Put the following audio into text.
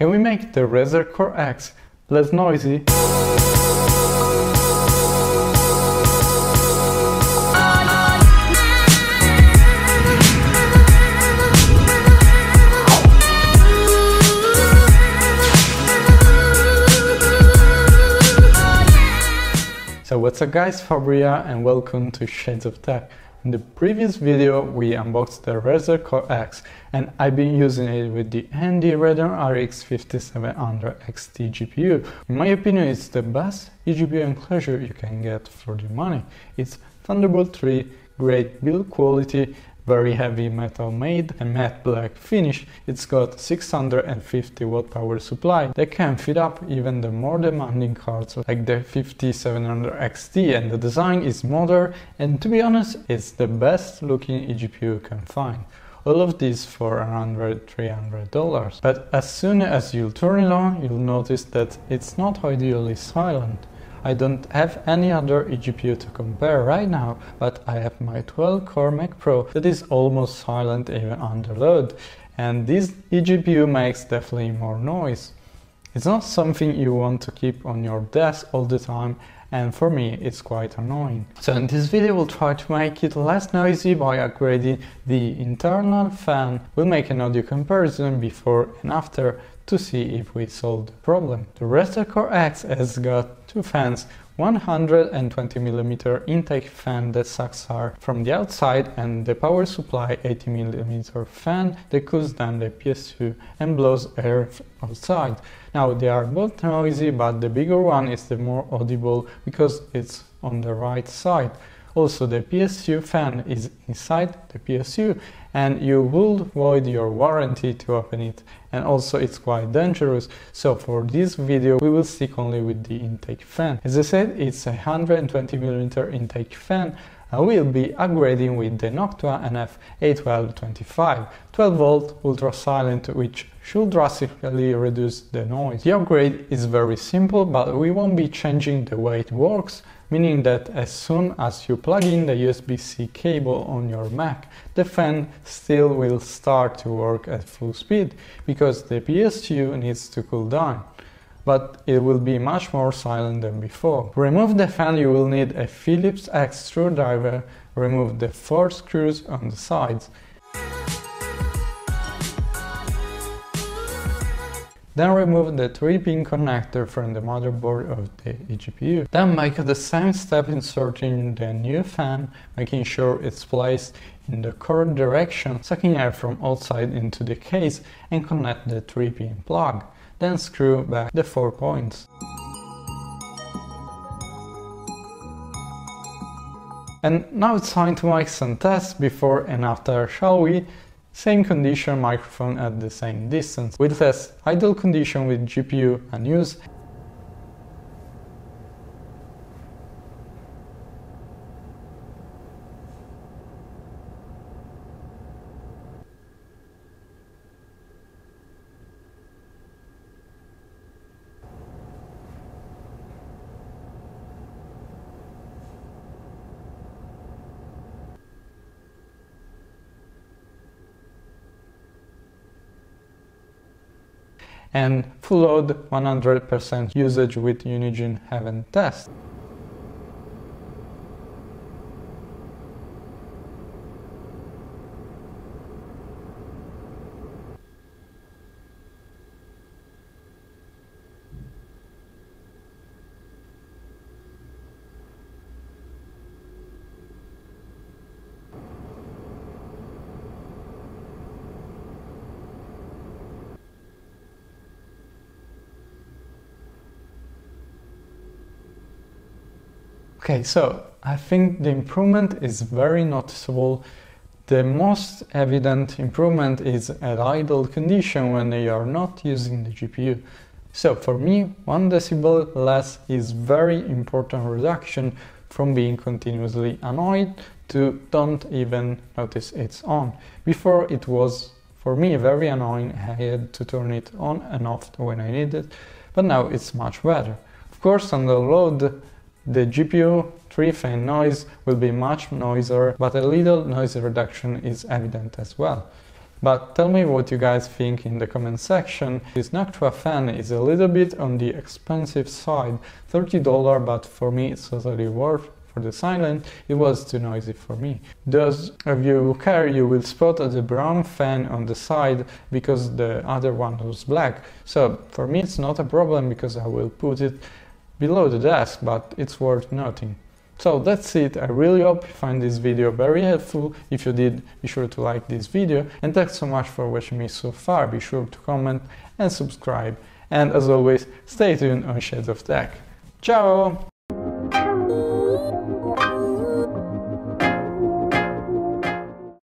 Can we make the Razer Core X less noisy? So what's up guys, Fabrizio and welcome to Shades of Tech. In the previous video we unboxed the Razer Core X and I've been using it with the AMD Radeon RX 5700 XT GPU. In my opinion it's the best eGPU enclosure you can get for the money. It's Thunderbolt 3, great build quality very heavy metal made and matte black finish. It's got 650 watt power supply that can fit up even the more demanding cards like the 5700 XT and the design is modern and to be honest it's the best looking eGPU you can find. All of this for around $300. But as soon as you turn it on, you'll notice that it's not ideally silent. I don't have any other eGPU to compare right now, but I have my 12 core Mac Pro that is almost silent even under load, and this eGPU makes definitely more noise. It's not something you want to keep on your desk all the time and for me it's quite annoying. So in this video we'll try to make it less noisy by upgrading the internal fan. We'll make an audio comparison before and after to see if we solved the problem. The Razer Core X has got two fans, 120mm intake fan that sucks air from the outside and the power supply 80mm fan that cools down the PSU and blows air outside. Now they are both noisy but the bigger one is the more audible because it's on the right side. Also the PSU fan is inside the PSU and you will void your warranty to open it and also it's quite dangerous so for this video we will stick only with the intake fan. As I said it's a 120mm intake fan I will be upgrading with the Noctua NF-A12x25 12 volt ultra silent which should drastically reduce the noise. The upgrade is very simple but we won't be changing the way it works meaning that as soon as you plug in the USB-C cable on your Mac, the fan still will start to work at full speed because the PSU needs to cool down. But it will be much more silent than before. Remove the fan you will need a Phillips X screwdriver, remove the four screws on the sides Then remove the 3-pin connector from the motherboard of the eGPU. Then make the same step inserting the new fan, making sure it's placed in the correct direction, sucking air from outside into the case and connect the 3-pin plug. Then screw back the 4 points. And now it's time to make some tests before and after, shall we? Same condition microphone at the same distance. With this idle condition with GPU unused and full load 100% usage with Unigine Heaven test. Okay, so I think the improvement is very noticeable. The most evident improvement is at idle condition when you are not using the GPU. So for me, 1 decibel less is very important reduction from being continuously annoyed to don't even notice it's on. Before it was for me very annoying, I had to turn it on and off when I needed, but now it's much better. Of course, on the load the GPU 3-fan noise will be much noisier, but a little noise reduction is evident as well. But tell me what you guys think in the comment section. This Noctua fan is a little bit on the expensive side, $30, but for me it's totally worth for the silent, it was too noisy for me. Thus, if you who care, you will spot the brown fan on the side because the other one was black. So for me it's not a problem because I will put it below the desk, but it's worth noting. So that's it, I really hope you find this video very helpful. If you did, be sure to like this video and thanks so much for watching me so far. Be sure to comment and subscribe. And as always, stay tuned on Shades of Tech. Ciao!